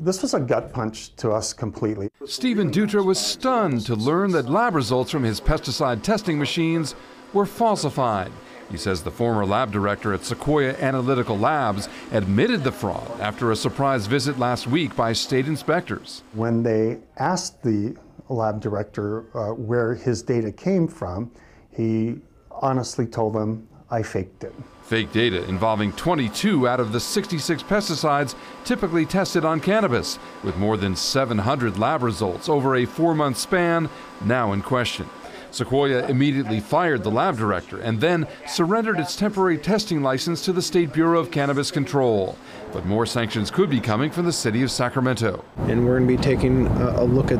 this was a gut punch to us completely. Stephen Dutra was stunned to learn that lab results from his pesticide testing machines were falsified. He says the former lab director at Sequoia Analytical Labs admitted the fraud after a surprise visit last week by state inspectors. When they asked the lab director uh, where his data came from, he honestly told them, I faked it. Fake data involving 22 out of the 66 pesticides typically tested on cannabis, with more than 700 lab results over a four month span now in question. Sequoia immediately fired the lab director and then surrendered its temporary testing license to the State Bureau of Cannabis Control. But more sanctions could be coming from the city of Sacramento. And we're going to be taking a look at,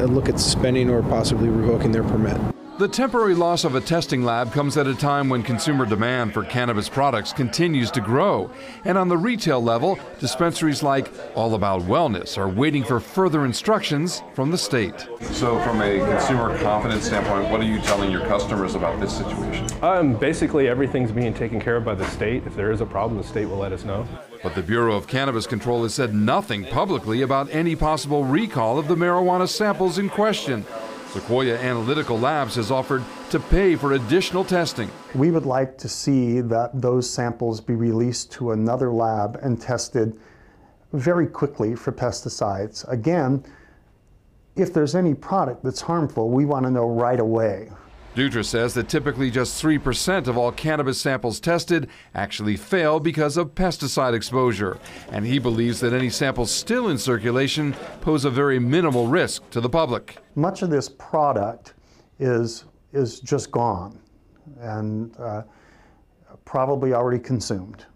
a look at suspending or possibly revoking their permit. The temporary loss of a testing lab comes at a time when consumer demand for cannabis products continues to grow. And on the retail level, dispensaries like All About Wellness are waiting for further instructions from the state. So, from a consumer confidence standpoint, what are you telling your customers about this situation? Um, basically, everything's being taken care of by the state. If there is a problem, the state will let us know. But the Bureau of Cannabis Control has said nothing publicly about any possible recall of the marijuana samples in question. Sequoia Analytical Labs has offered to pay for additional testing. We would like to see that those samples be released to another lab and tested very quickly for pesticides. Again, if there's any product that's harmful, we want to know right away. Dutra says that typically just 3% of all cannabis samples tested actually fail because of pesticide exposure. And he believes that any samples still in circulation pose a very minimal risk to the public. Much of this product is, is just gone and uh, probably already consumed.